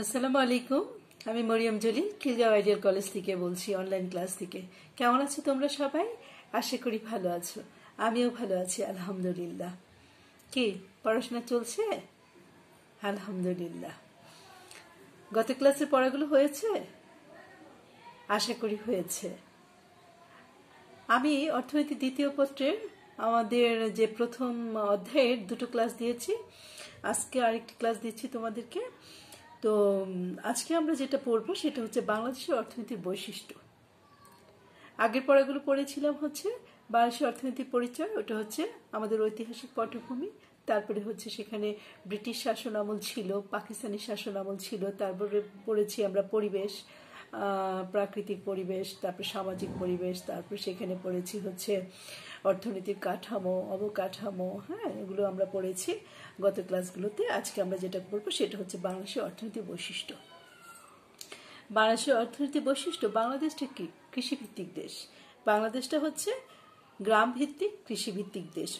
আসসালামু আলাইকুম। আমি মরিয়ম জলিল খিলগাঁও আইডিয়াল কলেজ থেকে বলছি অনলাইন ক্লাস থেকে। কেমন আছো তোমরা সবাই? আশা করি ভালো আছো। আমিও ভালো আছি, আলহামদুলিল্লাহ। কি, পড়াশোনা চলছে? আলহামদুলিল্লাহ। গত ক্লাসের পড়াগুলো হয়েছে? আশা করি হয়েছে। আমি অর্থনীতি দ্বিতীয় পত্রের আমাদের যে প্রথম অধ্যায়ের দুটো ক্লাস দিয়েছি। আজকে আরেকটি ক্লাস দিচ্ছি তোমাদেরকে। তো আজকে আমরা যেটা পড়ব সেটা হচ্ছে বাংলাদেশের অর্থনীতির বৈশিষ্ট্য। আগের পড়াগুলো পড়েছিলাম হচ্ছে বাংলাদেশের অর্থনীতির পরিচয়, ওটা হচ্ছে আমাদের ঐতিহাসিক পটভূমি, তারপরে হচ্ছে সেখানে ব্রিটিশ শাসন আমল ছিল, পাকিস্তানি শাসন আমল ছিল, তারপরে পড়েছি আমরা পরিবেশ প্রাকৃতিক পরিবেশ, তারপর সামাজিক পরিবেশ, তারপর সেখানে পড়েছি হচ্ছে অর্থনীতির কাঠামো, অবকাঠামো হ্যাঁ এগুলো আমরা পড়েছি গত ক্লাসগুলোতে। আজকে আমরা যেটা পড়ব সেটা হচ্ছে বাংলাদেশের অর্থনীতির বৈশিষ্ট্য। বাংলাদেশের অর্থনীতির বৈশিষ্ট্য, বাংলাদেশটা কি? কৃষিভিত্তিক দেশ। বাংলাদেশটা হচ্ছে গ্রাম ভিত্তিক কৃষিভিত্তিক দেশ।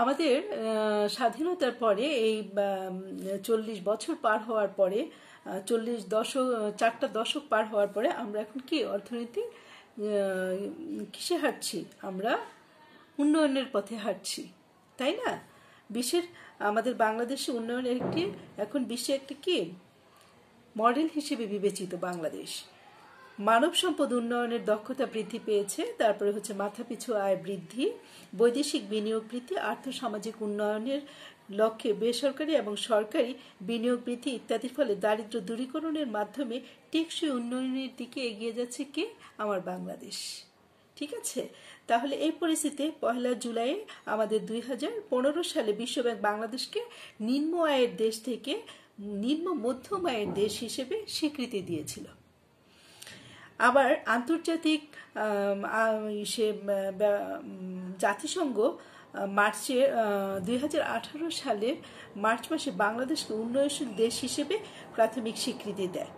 আমাদের স্বাধীনতার পরে এই চল্লিশ বছর পার হওয়ার পরে চল্লিশ দশক, চারটা দশক পার হওয়ার পরে আমরা এখন কি অর্থনীতি কিসে হাঁটছি? আমরা উন্নয়নের পথে হাঁটছি, তাই না? বিশ্বের, আমাদের বাংলাদেশে উন্নয়নের একটি, এখন বিশ্বে একটি কি? মডেল হিসেবে বিবেচিত বাংলাদেশ। মানব সম্পদ উন্নয়নের দক্ষতা বৃদ্ধি পেয়েছে, তারপরে হচ্ছে মাথাপিছু আয় বৃদ্ধি, বৈদেশিক বিনিয়োগ বৃদ্ধি, আর্থসামাজিক উন্নয়নের লক্ষ্যে বেসরকারি এবং সরকারি বিনিয়োগ বৃদ্ধি ইত্যাদির ফলে দারিদ্র দূরীকরণের মাধ্যমে টেকসই উন্নয়নের দিকে এগিয়ে যাচ্ছে কে? আমার বাংলাদেশ। ঠিক আছে? তাহলে এই পরিস্থিতিতে পয়লা জুলাই আমাদের দুই হাজার পনেরো সালে বিশ্বব্যাংক বাংলাদেশকে নিম্ন আয়ের দেশ থেকে নিম্ন মধ্যম আয়ের দেশ হিসেবে স্বীকৃতি দিয়েছিল। আবার আন্তর্জাতিক সে জাতিসংঘ মার্চে দুই সালের মার্চ মাসে বাংলাদেশকে উন্নয়নশীল দেশ হিসেবে প্রাথমিক স্বীকৃতি দেয়।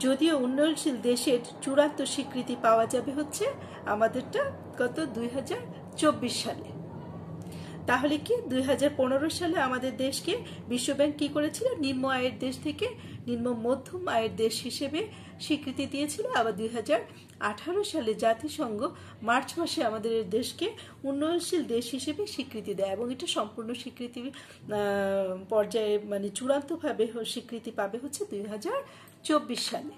যদিও উন্নয়নশীল দেশের চূড়ান্ত স্বীকৃতি পাওয়া যাবে হচ্ছে আমাদেরটা গত দুই হাজার চব্বিশ সালে। তাহলে কি দুই হাজার পনেরো সালে আমাদের দেশকে বিশ্বব্যাংক কি করেছিল? নিম্ন আয়ের দেশ থেকে নিম্ন মধ্যম আয়ের দেশ হিসেবে স্বীকৃতি দিয়েছিল। আবার দুই হাজার আঠারো সালে জাতিসংঘ মার্চ মাসে আমাদের দেশকে উন্নয়নশীল দেশ হিসেবে স্বীকৃতি দেয় এবং এটা সম্পূর্ণ স্বীকৃতি পর্যায়ে মানে চূড়ান্তভাবে স্বীকৃতি পাবে হচ্ছে দুই সালে।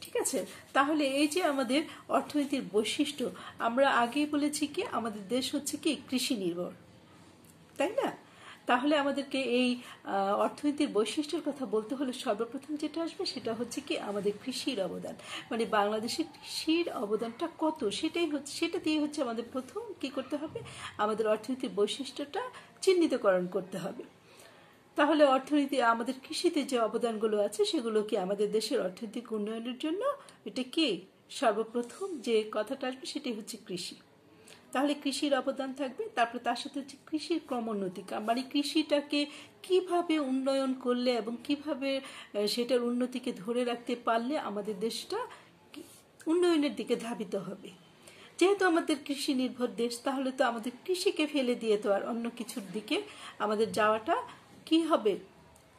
ঠিক আছে? তাহলে এই যে আমাদের অর্থনীতির বৈশিষ্ট্য, আমরা আগেই বলেছি কি, আমাদের দেশ হচ্ছে কি, কৃষি নির্ভর। তাই না? তাহলে আমাদেরকে এই অর্থনীতির বৈশিষ্ট্যের কথা বলতে হলে সর্বপ্রথম যেটা আসবে সেটা হচ্ছে কি, আমাদের কৃষির অবদান। মানে বাংলাদেশের কৃষির অবদানটা কত? সেটাই হচ্ছে, সেটা দিয়ে হচ্ছে আমাদের প্রথম কি করতে হবে? আমাদের অর্থনীতির বৈশিষ্ট্যটা চিহ্নিতকরণ করতে হবে। তাহলে অর্থনীতি, আমাদের কৃষিতে যে অবদানগুলো আছে, সেগুলো কি আমাদের দেশের অর্থনৈতিক উন্নয়নের জন্য? এটা কি সর্বপ্রথম যে কথাটা আসবে, সেটাই হচ্ছে কৃষি। তাহলে কৃষির অবদান থাকবে, তারপর তার সাথে হচ্ছে কৃষির ক্রমোন্নতি। মানে কৃষিটাকে কীভাবে উন্নয়ন করলে এবং কীভাবে সেটার উন্নতিকে ধরে রাখতে পারলে আমাদের দেশটা উন্নয়নের দিকে ধাবিত হবে। যেহেতু আমাদের কৃষি নির্ভর দেশ, তাহলে তো আমাদের কৃষিকে ফেলে দিয়ে তো আর অন্য কিছুর দিকে আমাদের যাওয়াটা কি হবে?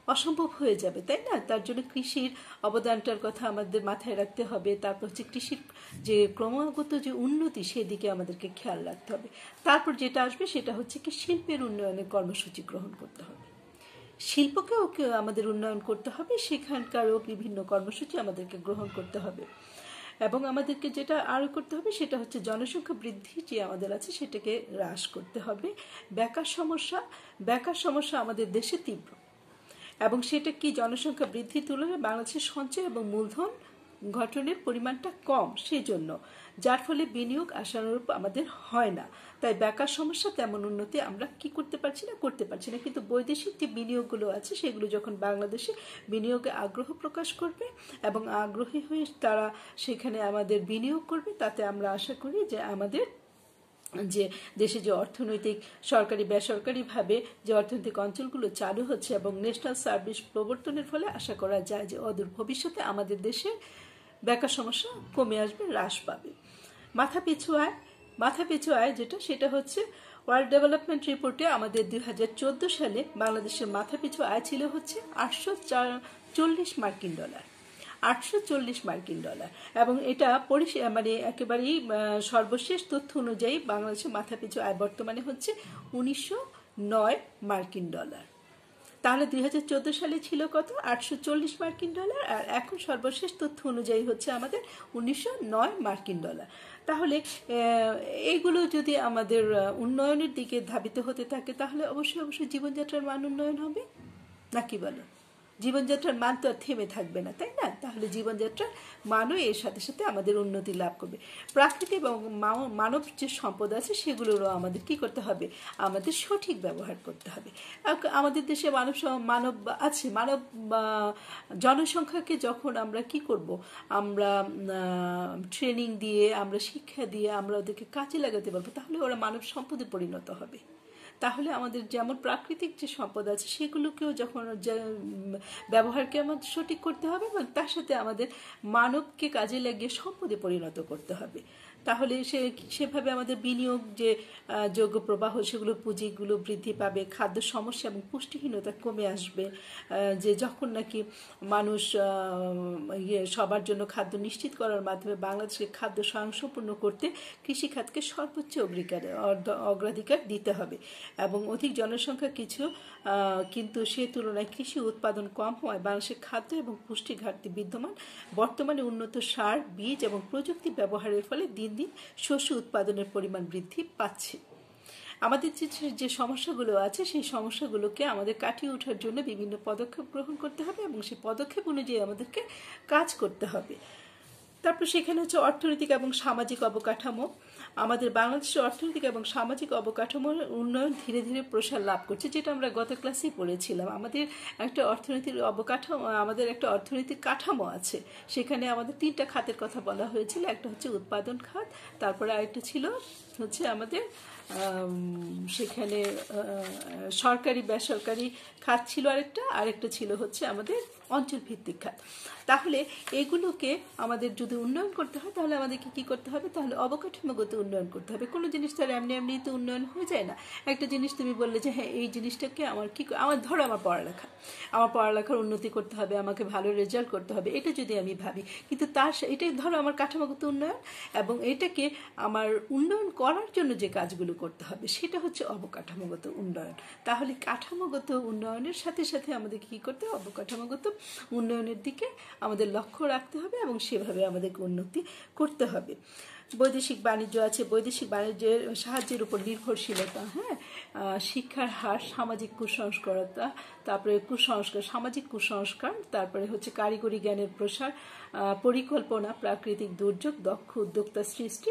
অসম্ভব হয়ে যাবে, তাই না? তার জন্য কৃষির অবদানটার কথা আমাদের মাথায় রাখতে হবে। তারপর হচ্ছে কৃষির যে ক্রমাগত যে উন্নতি, সেদিকে আমাদেরকে খেয়াল রাখতে হবে। তারপর যেটা আসবে, সেটা হচ্ছে কি শিল্পের উন্নয়নের কর্মসূচি গ্রহণ করতে হবে। শিল্পকেও আমাদের উন্নয়ন করতে হবে, সেখানকারও বিভিন্ন কর্মসূচি আমাদেরকে গ্রহণ করতে হবে। এবং আমাদেরকে যেটা আরও করতে হবে সেটা হচ্ছে জনসংখ্যা বৃদ্ধি যে আমাদের আছে সেটাকে হ্রাস করতে হবে। বেকার সমস্যা বেকার সমস্যা আমাদের দেশে তীব্র। এবং সেটা কি জনসংখ্যা বৃদ্ধির তুলনায় বাংলাদেশের সঞ্চয় এবং মূলধন গঠনের পরিমাণটা কম সেই জন্য যার ফলে বিনিয়োগ আশানুরূপ আমাদের হয় না। তাই বেকার সমস্যা, তেমন উন্নতি আমরা কি করতে পারছি না, করতে পারছি না। কিন্তু বৈদেশিক যে বিনিয়োগগুলো আছে, সেগুলো যখন বাংলাদেশে বিনিয়োগে আগ্রহ প্রকাশ করবে এবং আগ্রহী হয়ে তারা সেখানে আমাদের বিনিয়োগ করবে, তাতে আমরা আশা করি যে আমাদের যে দেশে যে অর্থনৈতিক, সরকারি, বেসরকারিভাবে যে অর্থনৈতিক অঞ্চলগুলো চালু হচ্ছে এবং ন্যাশনাল সার্ভিস প্রবর্তনের ফলে আশা করা যায় যে অদূর ভবিষ্যতে আমাদের দেশে বেকার সমস্যা কমে আসবে, হ্রাস পাবে। মাথা পিছু আয়, মাথা পিছু আয় যেটা, সেটা হচ্ছে ওয়ার্ল্ড ডেভেলপমেন্ট রিপোর্টে আমাদের দুই হাজার চোদ্দ সালে বাংলাদেশের মাথাপিছু আয় ছিল হচ্ছে আটশো চল্লিশ মার্কিন ডলার। আটশো চল্লিশ মার্কিন ডলার। এবং এটা মানে একেবারেই সর্বশেষ তথ্য অনুযায়ী বাংলাদেশের মাথাপিছু আয় বর্তমানে হচ্ছে উনিশশো নয় মার্কিন ডলার। তাহলে দু হাজার চোদ্দ সালে ছিল কত? আটশো চল্লিশ মার্কিন ডলার, আর এখন সর্বশেষ তথ্য অনুযায়ী হচ্ছে আমাদের উনিশশো নয় মার্কিন ডলার। তাহলে এইগুলো যদি আমাদের উন্নয়নের দিকে ধাবিত হতে থাকে, তাহলে অবশ্যই অবশ্যই জীবনযাত্রার মান উন্নয়ন হবে? নাকি বলো? জীবনযাত্রার মান তো আর থেমে থাকবে না, তাই না? তাহলে জীবনযাত্রার মানও এর সাথে সাথে আমাদের উন্নতি লাভ করবে। প্রাকৃতিক এবং মানব যে সম্পদ আছে, সেগুলোরও আমাদের কি করতে হবে? আমাদের সঠিক ব্যবহার করতে হবে। আমাদের দেশে মানব মানব আছে, মানব জনসংখ্যাকে যখন আমরা কি করব? আমরা ট্রেনিং দিয়ে, আমরা শিক্ষা দিয়ে, আমরা ওদেরকে কাজে লাগাতে পারব, তাহলে ওরা মানব সম্পদে পরিণত হবে। তাহলে আমাদের যেমন প্রাকৃতিক যে সম্পদ আছে, সেগুলোকেও যখন ব্যবহারকে আমাদের সঠিক করতে হবে এবং তার সাথে আমাদের মানবকে কাজে লাগিয়ে সম্পদে পরিণত করতে হবে। তাহলে সে, সেভাবে আমাদের বিনিয়োগ যে যোগ্য প্রবাহ, সেগুলো পুঁজিগুলো বৃদ্ধি পাবে, খাদ্য সমস্যা এবং পুষ্টিহীনতা কমে আসবে যে যখন নাকি মানুষ ইয়ে সবার জন্য খাদ্য নিশ্চিত করার মাধ্যমে বাংলাদেশকে খাদ্য স্বয়ংসম্পূর্ণ করতে কৃষিখাতকে সর্বোচ্চ অগ্রিকার অগ্রাধিকার দিতে হবে এবং অধিক জনসংখ্যা কিছু কিন্তু সে তুলনায় কৃষি উৎপাদন কম হওয়ায় বাংলাদেশের খাদ্য এবং পুষ্টি ঘাটতি বিদ্যমান। বর্তমানে উন্নত সার, বীজ এবং প্রযুক্তি ব্যবহারের ফলে দিন দিন শস্য উৎপাদনের পরিমাণ বৃদ্ধি পাচ্ছে। আমাদের যে যে সমস্যাগুলো আছে, সেই সমস্যাগুলোকে আমাদের কাটিয়ে ওঠার জন্য বিভিন্ন পদক্ষেপ গ্রহণ করতে হবে এবং সেই পদক্ষেপ অনুযায়ী আমাদেরকে কাজ করতে হবে। তারপর সেখানে হচ্ছে অর্থনৈতিক এবং সামাজিক অবকাঠামো। আমাদের বাংলাদেশের অর্থনৈতিক এবং সামাজিক অবকাঠামোর উন্নয়ন ধীরে ধীরে প্রসার লাভ করছে, যেটা আমরা গত ক্লাসেই পড়েছিলাম আমাদের একটা অর্থনৈতিক অবকাঠামো, আমাদের একটা অর্থনৈতিক কাঠামো আছে। সেখানে আমাদের তিনটা খাতের কথা বলা হয়েছিল। একটা হচ্ছে উৎপাদন খাত, তারপরে আরেকটা ছিল হচ্ছে আমাদের সেখানে সরকারি, বেসরকারি খাত ছিল আরেকটা। আরেকটা ছিল হচ্ছে আমাদের অঞ্চল ভিত্তিক খাত। তাহলে এগুলোকে আমাদের যদি উন্নয়ন করতে হয়, তাহলে আমাদেরকে কি করতে হবে? তাহলে অবকাঠামোগত উন্নয়ন করতে হবে। কোনো জিনিস তার এমনি এমনি তো উন্নয়ন হয়ে যায় না। একটা জিনিস তুমি বললে যে হ্যাঁ এই জিনিসটাকে আমার কি আমার ধরো আমার পড়ালেখা। আমার পড়ালেখার উন্নতি করতে হবে, আমাকে ভালো রেজাল্ট করতে হবে, এটা যদি আমি ভাবি। কিন্তু তার এটাই ধরো আমার কাঠামোগত উন্নয়ন এবং এটাকে আমার উন্নয়ন করার জন্য যে কাজগুলো করতে হবে, সেটা হচ্ছে অবকাঠামোগত উন্নয়ন। তাহলে কাঠামোগত উন্নয়নের সাথে সাথে আমাদের কি করতে হবে? অবকাঠামোগত উন্নয়নের দিকে আমাদের লক্ষ্য রাখতে হবে এবং সেভাবে আমাদেরকে উন্নতি করতে হবে। বৈদেশিক বাণিজ্য আছে, বৈদেশিক বাণিজ্যের সাহায্যের উপর নির্ভরশীলতা হ্যাঁ? শিক্ষার হার, সামাজিক কুসংস্কারতা, তারপরে কুসংস্কার, সামাজিক কুসংস্কার, তারপরে হচ্ছে কারিগরি জ্ঞানের প্রসার পরিকল্পনা, প্রাকৃতিক দুর্যোগ, দক্ষ উদ্যোক্তা সৃষ্টি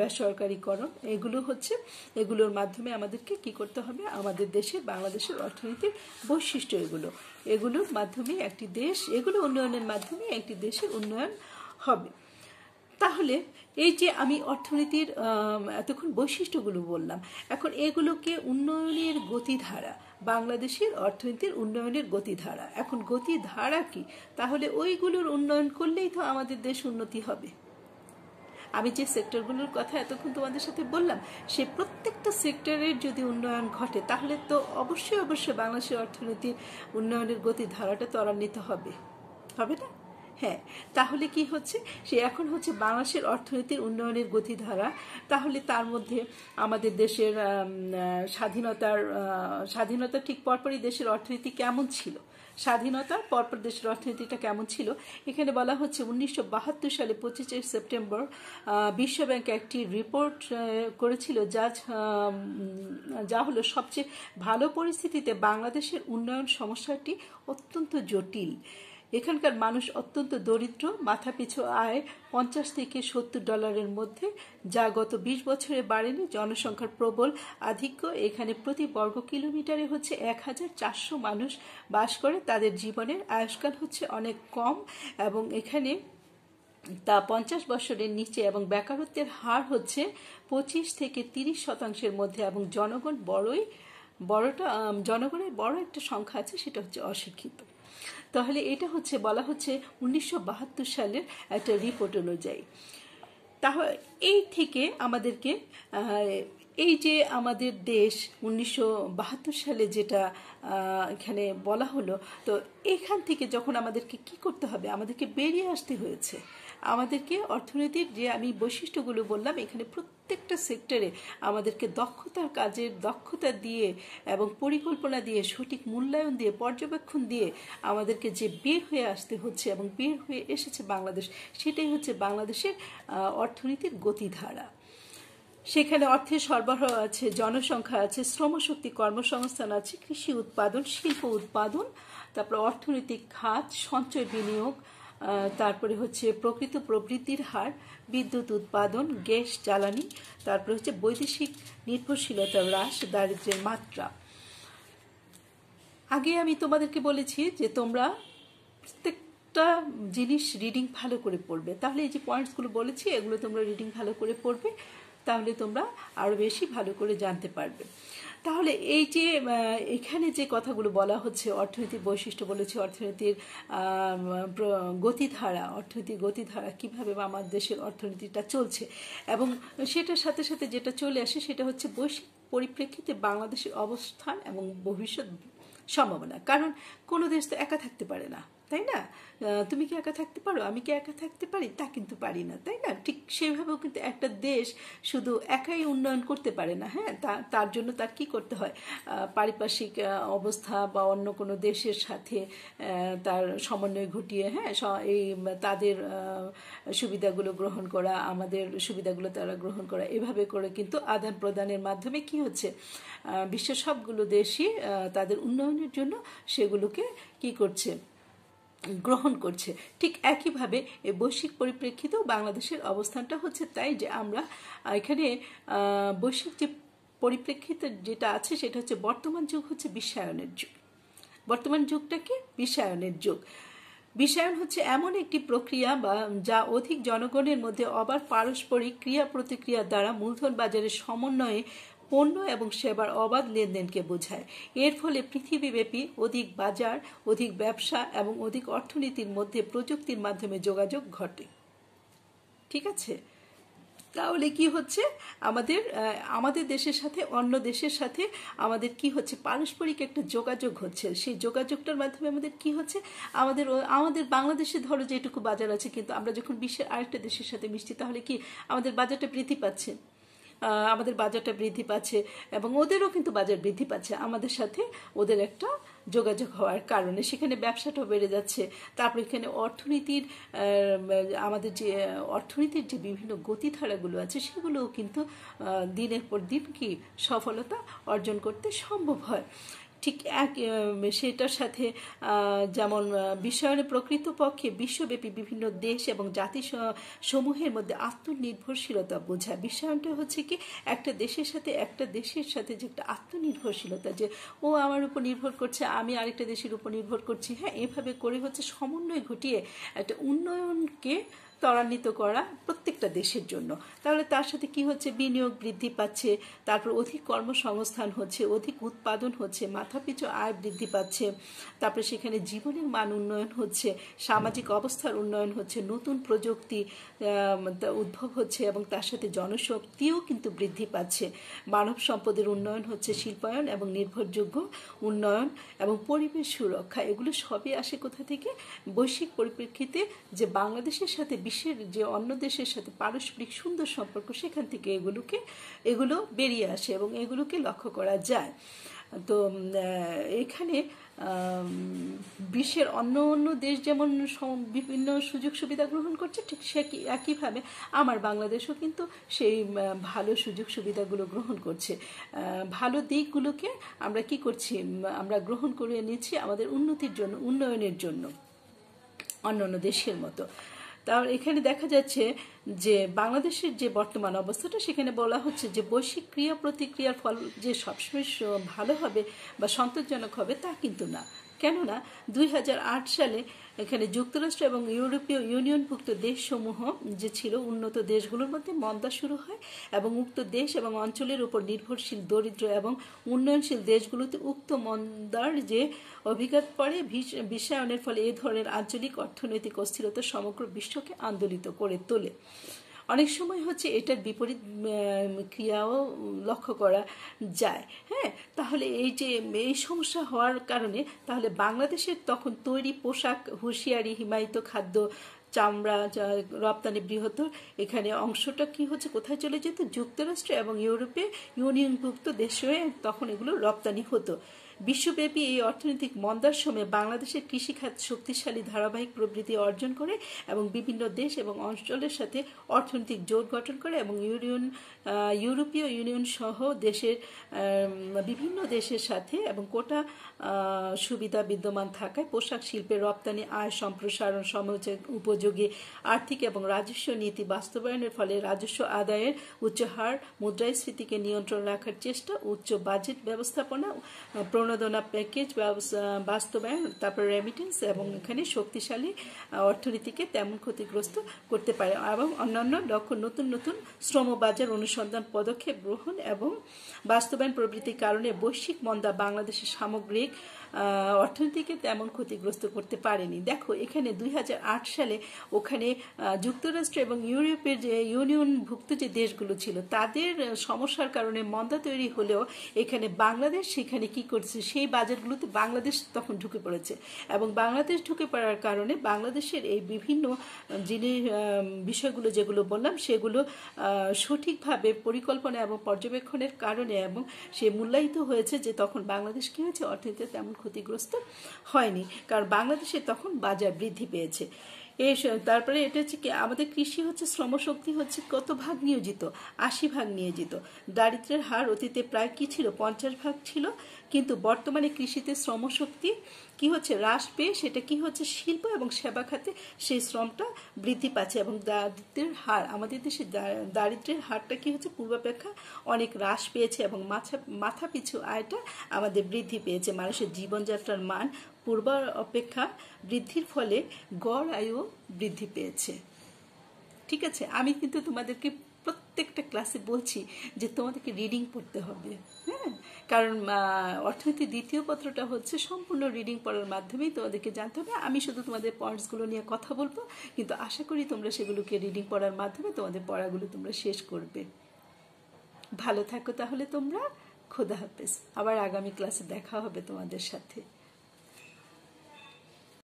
বেসরকারীকরণ, এগুলো হচ্ছে, এগুলোর মাধ্যমে আমাদেরকে কি করতে হবে? আমাদের দেশে বাংলাদেশের অর্থনীতির বৈশিষ্ট্য এগুলো। এগুলোর মাধ্যমে একটি দেশ, এগুলো উন্নয়নের মাধ্যমে একটি দেশের উন্নয়ন হবে। তাহলে এই যে আমি অর্থনীতির এতক্ষণ বৈশিষ্ট্যগুলো বললাম, এখন এগুলোকে উন্নয়নের গতিধারা, বাংলাদেশের অর্থনীতির উন্নয়নের গতিধারা, এখন গতিধারা কি? তাহলে ওইগুলোর উন্নয়ন করলেই তো আমাদের দেশ উন্নতি হবে। আমি যে সেক্টরগুলোর কথা এতক্ষণ তোমাদের সাথে বললাম, সে প্রত্যেকটা সেক্টরের যদি উন্নয়ন ঘটে, তাহলে তো অবশ্যই অবশ্যই বাংলাদেশের অর্থনীতির উন্নয়নের গতি ধারাটা ত্বরান্বিত হবে। হবে না? হ্যাঁ তাহলে কি হচ্ছে? সে এখন হচ্ছে বাংলাদেশের অর্থনীতির উন্নয়নের গতিধারা। তাহলে তার মধ্যে আমাদের দেশের স্বাধীনতার স্বাধীনতা ঠিক পরপরই দেশের অর্থনীতি কেমন ছিল? স্বাধীনতার পরপর দেশের অর্থনীতিটা কেমন ছিল? এখানে বলা হচ্ছে উনিশশো বাহাত্তর সালে পঁচিশে সেপ্টেম্বর বিশ্বব্যাংক একটি রিপোর্ট করেছিল যা যা হলো সবচেয়ে ভালো পরিস্থিতিতে বাংলাদেশের উন্নয়ন সমস্যাটি অত্যন্ত জটিল। এখানকার মানুষ অত্যন্ত দরিদ্র, মাথাপিছু আয় পঞ্চাশ থেকে সত্তর ডলারের মধ্যে, যা গত বিশ বছরে বাড়েনি। জনসংখ্যার প্রবল আধিক্য এখানে প্রতি বর্গ কিলোমিটারে হচ্ছে এক হাজার চারশো মানুষ বাস করে। তাদের জীবনের আয়ুষ্কাল হচ্ছে অনেক কম এবং এখানে তা পঞ্চাশ বছরের নিচে এবং বেকারত্বের হার হচ্ছে পঁচিশ থেকে তিরিশ শতাংশের মধ্যে এবং জনগণ বড়ই, বড়টা জনগণের বড় একটা সংখ্যা আছে, সেটা হচ্ছে অশিক্ষিত। তাহলে এটা হচ্ছে, বলা হচ্ছে উনিশশো সালের একটা রিপোর্ট অনুযায়ী। তাহলে এই থেকে আমাদেরকে এই যে আমাদের দেশ উনিশশো বাহাত্তর সালে যেটা এখানে বলা হলো, তো এখান থেকে যখন আমাদেরকে কি করতে হবে, আমাদেরকে বেরিয়ে আসতে হয়েছে। আমাদেরকে অর্থনীতির যে আমি বৈশিষ্ট্যগুলো বললাম, এখানে প্রত্যেকটা সেক্টরে আমাদেরকে দক্ষতার কাজের দক্ষতা দিয়ে এবং পরিকল্পনা দিয়ে, সঠিক মূল্যায়ন দিয়ে, পর্যবেক্ষণ দিয়ে আমাদেরকে যে বের হয়ে আসতে হচ্ছে এবং বের হয়ে এসেছে বাংলাদেশ, সেটাই হচ্ছে বাংলাদেশের অর্থনীতির গতিধারা। সেখানে অর্থের সরবরাহ আছে, জনসংখ্যা আছে, শ্রমশক্তি কর্মসংস্থান আছে, কৃষি উৎপাদন, শিল্প উৎপাদন, তারপর অর্থনৈতিক খাত, সঞ্চয় বিনিয়োগ তারপরে হচ্ছে প্রকৃত প্রবৃদ্ধির হার, বিদ্যুৎ উৎপাদন, গ্যাস, জ্বালানি, তারপরে হচ্ছে বৈদেশিক নির্ভরশীলতা হ্রাস, দারিদ্র্যের মাত্রা। আগে আমি তোমাদেরকে বলেছি যে তোমরা প্রত্যেকটা জিনিস রিডিং ভালো করে পড়বে। তাহলে এই যে পয়েন্টসগুলো বলেছি, এগুলো তোমরা রিডিং ভালো করে পড়বে, তাহলে তোমরা আরও বেশি ভালো করে জানতে পারবে। তাহলে এই যে এখানে যে কথাগুলো বলা হচ্ছে, অর্থনৈতিক বৈশিষ্ট্য বলেছে অর্থনীতির গতিধারা অর্থনীতির গতিধারা, কীভাবে আমার দেশের অর্থনীতিটা চলছে, এবং সেটার সাথে সাথে যেটা চলে আসে সেটা হচ্ছে বৈশ্বিক পরিপ্রেক্ষিতে বাংলাদেশের অবস্থান এবং ভবিষ্যৎ সম্ভাবনা, কারণ কোনো দেশ তো একা থাকতে পারে না। তাই না? তুমি কি একা থাকতে পারো? আমি কি একা থাকতে পারি? তা কিন্তু পারি না, তাই না? ঠিক সেভাবেও কিন্তু একটা দেশ শুধু একাই উন্নয়ন করতে পারে না হ্যাঁ? তা, তার জন্য তার কি করতে হয়? পারিপার্শ্বিক অবস্থা বা অন্য কোনো দেশের সাথে তার সমন্বয় ঘটিয়ে হ্যাঁ? এই, তাদের সুবিধাগুলো গ্রহণ করা, আমাদের সুবিধাগুলো তারা গ্রহণ করা, এভাবে করে কিন্তু আদান প্রদানের মাধ্যমে কি হচ্ছে? বিশ্বের সবগুলো দেশই তাদের উন্নয়নের জন্য সেগুলোকে কি করছে? গ্রহণ করছে। ঠিক একইভাবে বৈশ্বিক পরিপ্রেক্ষিতেও বাংলাদেশের অবস্থানটা হচ্ছে তাই যে আমরা এখানে বৈশ্বিক যে পরিপ্রেক্ষিতে যেটা আছে সেটা হচ্ছে বর্তমান যুগ হচ্ছে বিশ্বায়নের যুগ। বর্তমান যুগটা কি? বিশ্বায়নের যুগ। বিশ্বায়ন হচ্ছে এমন একটি প্রক্রিয়া বা যা অধিক জনগণের মধ্যে অবার পারস্পরিক ক্রিয়া প্রতিক্রিয়ার দ্বারা মূলধন বাজারের সমন্বয়ে পণ্য এবং সেবার অবাধ লেনদেনকে বোঝায়। এর ফলে পৃথিবীব্যাপী অধিক বাজার, অধিক ব্যবসা এবং অধিক অর্থনীতির মধ্যে প্রযুক্তির মাধ্যমে যোগাযোগ ঘটে। ঠিক আছে? তাহলে কি হচ্ছে? আমাদের আমাদের দেশের সাথে, অন্য দেশের সাথে আমাদের কি হচ্ছে? পারস্পরিক একটা যোগাযোগ হচ্ছে। সেই যোগাযোগটার মাধ্যমে আমাদের কি হচ্ছে? আমাদের আমাদের বাংলাদেশে ধরো যেটুকু বাজার আছে, কিন্তু আমরা যখন বিশ্বের আরেকটা দেশের সাথে মিশছি, তাহলে কি আমাদের বাজারটা বৃদ্ধি পাচ্ছে? আমাদের বাজারটা বৃদ্ধি পাচ্ছে এবং ওদেরও কিন্তু বাজার বৃদ্ধি পাচ্ছে। আমাদের সাথে ওদের একটা যোগাযোগ হওয়ার কারণে। সেখানে ব্যবসাটাও বেড়ে যাচ্ছে। তারপর এখানে অর্থনীতির আমাদের যে, অর্থনীতির যে বিভিন্ন গতিধারাগুলো আছে, সেগুলোও কিন্তু দিনের পর দিন কি সফলতা অর্জন করতে সম্ভব হয়। ঠিক এক সেটার সাথে যেমন বিশ্বায়নে প্রকৃতপক্ষে বিশ্বব্যাপী বিভিন্ন দেশ এবং জাতি সমূহের মধ্যে আত্মনির্ভরশীলতা বোঝায় বিশ্বায়নটা হচ্ছে কি, একটা দেশের সাথে একটা দেশের সাথে যে একটা আত্মনির্ভরশীলতা, যে, ও আমার উপর নির্ভর করছে, আমি আরেকটা দেশের উপর নির্ভর করছি হ্যাঁ এভাবে করে হচ্ছে সমন্বয় ঘটিয়ে একটা উন্নয়নকে ত্বরান্বিত করা প্রত্যেকটা দেশের জন্য। তাহলে তার সাথে কি হচ্ছে? বিনিয়োগ বৃদ্ধি পাচ্ছে, তারপর অধিক কর্মসংস্থান হচ্ছে, অধিক উৎপাদন হচ্ছে, মাথাপিছু আয় বৃদ্ধি পাচ্ছে, তারপরে সেখানে জীবনের মান উন্নয়ন হচ্ছে, সামাজিক অবস্থার উন্নয়ন হচ্ছে, নতুন প্রযুক্তি উদ্ভব হচ্ছে এবং তার সাথে জনশক্তিও কিন্তু বৃদ্ধি পাচ্ছে। মানব সম্পদের উন্নয়ন হচ্ছে শিল্পায়ন এবং নির্ভরযোগ্য উন্নয়ন এবং পরিবেশ সুরক্ষা, এগুলো সবই আসে কোথা থেকে? বৈশ্বিক পরিপ্রেক্ষিতে যে বাংলাদেশের সাথে বিশ্বের যে অন্য দেশের সাথে পারস্পরিক সুন্দর সম্পর্ক, সেখান থেকে এগুলোকে, এগুলো বেরিয়ে আসে এবং এগুলোকে লক্ষ্য করা যায়। তো এখানে বিশ্বের অন্য অন্য দেশ যেমন বিভিন্ন সুযোগ সুবিধা গ্রহণ করছে, ঠিক সে একইভাবে আমার বাংলাদেশও কিন্তু সেই ভালো সুযোগ সুবিধাগুলো গ্রহণ করছে। ভালো দিকগুলোকে আমরা কি করছি আমরা গ্রহণ করে নিচ্ছি আমাদের উন্নতির জন্য, উন্নয়নের জন্য অন্য অন্য দেশের মতো। তাহলে এখানে দেখা যাচ্ছে যে বাংলাদেশের যে বর্তমান অবস্থাটা, সেখানে বলা হচ্ছে যে বৈশ্বিক ক্রিয়া প্রতিক্রিয়ার ফল যে সবসময় ভালো হবে বা সন্তোষজনক হবে তা কিন্তু না। কেননা দুই হাজার আট সালে এখানে যুক্তরাষ্ট্র এবং ইউরোপীয় ইউনিয়নভুক্ত দেশসমূহ যে ছিল উন্নত দেশগুলোর মধ্যে মন্দা শুরু হয় এবং উক্ত দেশ এবং অঞ্চলের উপর নির্ভরশীল, দরিদ্র এবং উন্নয়নশীল দেশগুলোতে উক্ত মন্দার যে অভিঘাত পড়ে বিশ্বায়নের ফলে এ ধরনের আঞ্চলিক অর্থনৈতিক অস্থিরতা সমগ্র বিশ্বকে আন্দোলিত করে তোলে। অনেক সময় হচ্ছে এটার বিপরীত ক্রিয়াও লক্ষ্য করা যায় হ্যাঁ? তাহলে এই যে এই সমস্যা হওয়ার কারণে তাহলে বাংলাদেশের তখন তৈরি পোশাক, হুঁশিয়ারি, হিমায়িত খাদ্য, চামড়া রপ্তানি বৃহত্তর, এখানে অংশটা কি হচ্ছে, কোথায় চলে যেত? যুক্তরাষ্ট্র এবং ইউরোপে ইউনিয়নভুক্ত দেশে তখন এগুলো রপ্তানি হতো। বিশ্বব্যাপী এই অর্থনৈতিক মন্দার সময়ে বাংলাদেশের কৃষিখাত শক্তিশালী ধারাবাহিক প্রবৃদ্ধি অর্জন করে এবং বিভিন্ন দেশ এবং অঞ্চলের সাথে অর্থনৈতিক জোট গঠন করে এবং ইউনিয়ন ইউরোপীয় ইউনিয়ন সহ দেশের বিভিন্ন দেশের সাথে এবং কোটা সুবিধা বিদ্যমান থাকায় পোশাক শিল্পের রপ্তানি, আয় সম্প্রসারণ উপযোগী আর্থিক এবং রাজস্ব নীতি বাস্তবায়নের ফলে রাজস্ব আদায়ের উচ্চ হার মুদ্রাস্ফীতিকে নিয়ন্ত্রণ রাখার চেষ্টা, উচ্চ বাজেট ব্যবস্থাপনা প্রণোদনা প্যাকেজ বাস্তবায়ন, তারপর রেমিটেন্স এবং এখানে শক্তিশালী অর্থনীতিকে তেমন ক্ষতিগ্রস্ত করতে পারে এবং অন্যান্য লক্ষ্য নতুন নতুন শ্রম বাজার অনুসন্ধান পদক্ষেপ গ্রহণ এবং বাস্তবায়ন প্রবৃত্তির কারণে বৈশ্বিক মন্দা বাংলাদেশের সামগ্রিক অর্থনীতিকে তেমন ক্ষতিগ্রস্ত করতে পারেনি। দেখো, এখানে দুই হাজার আট সালে ওখানে যুক্তরাষ্ট্র এবং ইউরোপের যে ইউনিয়নভুক্ত যে দেশগুলো ছিল, তাদের সমস্যার কারণে মন্দা তৈরি হলেও এখানে বাংলাদেশ সেখানে কি করছে সেই বাজারগুলোতে বাংলাদেশ তখন ঢুকে পড়েছে। এবং বাংলাদেশ ঢুকে পড়ার কারণে বাংলাদেশের এই বিভিন্ন জিনিস বিষয়গুলো যেগুলো বললাম, সেগুলো সঠিকভাবে পরিকল্পনা এবং পর্যবেক্ষণের কারণে এবং সে মূল্যায়িত হয়েছে যে তখন বাংলাদেশ কী হয়েছে? অর্থনীতিতে তেমন ক্ষতিগ্রস্ত হয়নি, কারণ বাংলাদেশে তখন বাজার বৃদ্ধি পেয়েছে। এই তারপরে এটা হচ্ছে কি, আমাদের কৃষি হচ্ছে, শ্রমশক্তি হচ্ছে কত ভাগ নিয়োজিত? আশি ভাগ নিয়োজিত। দারিদ্রের হার অতীতে প্রায় কি ছিল? পঞ্চাশ ভাগ ছিল। কিন্তু বর্তমানে কৃষিতে শ্রমশক্তি কি হচ্ছে হ্রাস পেয়ে সেটা কি হচ্ছে শিল্প এবং সেবা খাতে সেই শ্রমটা বৃদ্ধি পাচ্ছে এবং দারিদ্রের হার, আমাদের দেশে দারিদ্রের হারটা কি হচ্ছে পূর্বাপেক্ষা অনেক হ্রাস পেয়েছে এবং মাথা মাথা পিছু আয়টা আমাদের বৃদ্ধি পেয়েছে। মানুষের জীবনযাত্রার মান পূর্ব অপেক্ষা বৃদ্ধির ফলে গড় আয়ু বৃদ্ধি পেয়েছে। ঠিক আছে? আমি কিন্তু তোমাদেরকে প্রত্যেকটা ক্লাসে বলছি যে তোমাদেরকে রিডিং পড়তে হবে হ্যাঁ? কারণ অর্থনীতির দ্বিতীয় পত্রটা হচ্ছে সম্পূর্ণ রিডিং পড়ার মাধ্যমেই তোমাদেরকে জানতে হবে। আমি শুধু তোমাদের পয়েন্টসগুলো নিয়ে কথা বলব, কিন্তু আশা করি তোমরা সেগুলোকে রিডিং পড়ার মাধ্যমে তোমাদের পড়াগুলো তোমরা শেষ করবে। ভালো থাকো তাহলে তোমরা, খোদা হাফেজ। আবার আগামী ক্লাসে দেখা হবে তোমাদের সাথে।